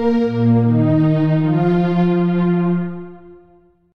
Música